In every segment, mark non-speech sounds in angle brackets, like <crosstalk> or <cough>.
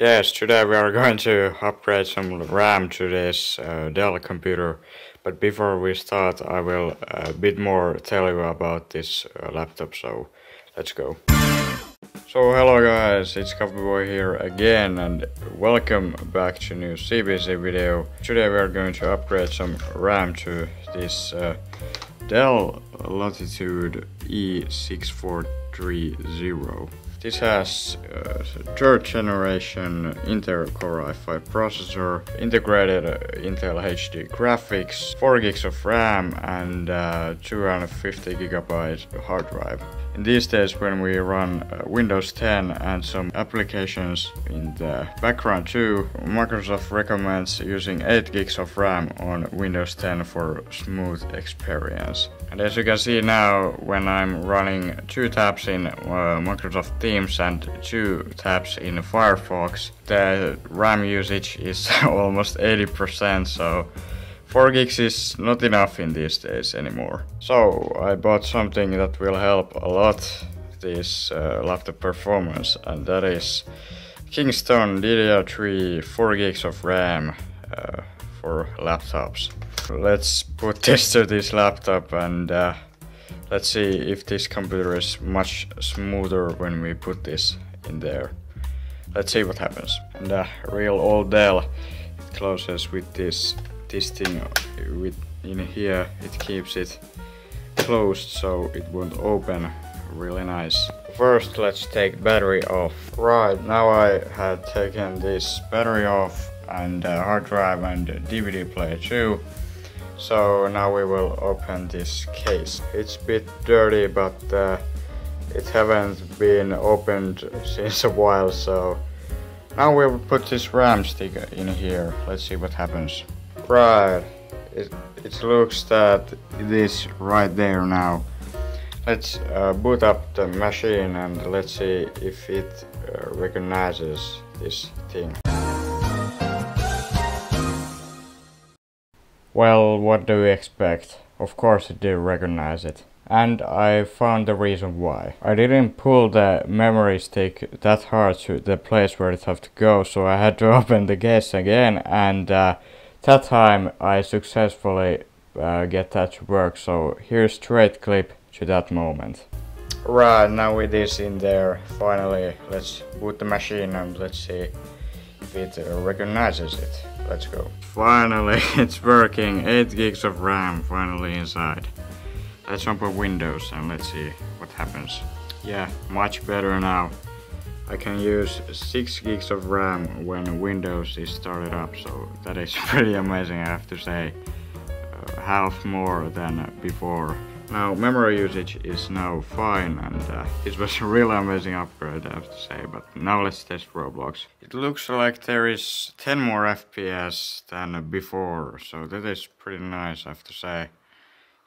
Yes, today we are going to upgrade some RAM to this uh, Dell computer. But before we start, I will a uh, bit more tell you about this uh, laptop, so let's go. So hello guys, it's CaffeBoy here again and welcome back to new CPC video. Today we are going to upgrade some RAM to this uh, Dell Latitude E6430. This has uh, third generation Intel Core i5 processor, integrated uh, Intel HD graphics, 4 gigs of RAM and uh, 250 gigabyte hard drive. In these days when we run uh, Windows 10 and some applications in the background too, Microsoft recommends using 8 gigs of RAM on Windows 10 for smooth experience. And as you can see now, when I'm running two tabs in uh, Microsoft Teams and two tabs in Firefox, the RAM usage is <laughs> almost 80%, so 4 gigs is not enough in these days anymore. So I bought something that will help a lot this uh, laptop performance and that is Kingston DDR3 4 gigs of RAM uh, for laptops. Let's put <laughs> this to this laptop and uh, let's see if this computer is much smoother when we put this in there. Let's see what happens. And a real old Dell closes with this this thing with in here it keeps it closed so it won't open really nice first let's take battery off right now I had taken this battery off and uh, hard drive and DVD player too so now we will open this case it's a bit dirty but uh, it haven't been opened since <laughs> a while so now we'll put this RAM stick in here let's see what happens Right. It, it looks that it is right there now. Let's uh, boot up the machine and let's see if it uh, recognizes this thing. Well, what do you expect? Of course it did recognize it. And I found the reason why. I didn't pull the memory stick that hard to the place where it have to go, so I had to <laughs> open the case again and uh, that time I successfully uh, get that to work so here's straight clip to that moment. Right, now it is in there, finally let's boot the machine and let's see it recognizes it. Let's go. Finally, <laughs> it's working. 8 gigs of RAM finally inside. Let's open Windows and let's see what happens. Yeah, much better now. I can use 6 gigs of RAM when Windows is started up, so that is <laughs> pretty amazing I have to say. Uh, half more than before. Now memory usage is now fine and uh, it was a really amazing upgrade I have to say, but now let's test Roblox. It looks like there is 10 more FPS than before, so that is pretty nice I have to say.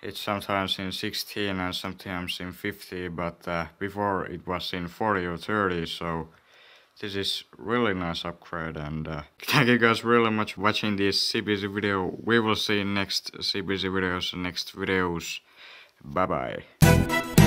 It's sometimes in 16 and sometimes in 50 but uh, before it was in 40 or 30 so this is really nice upgrade and uh, <laughs> thank you guys really much for watching this CPC video. We will see next CPC videos next videos bye bye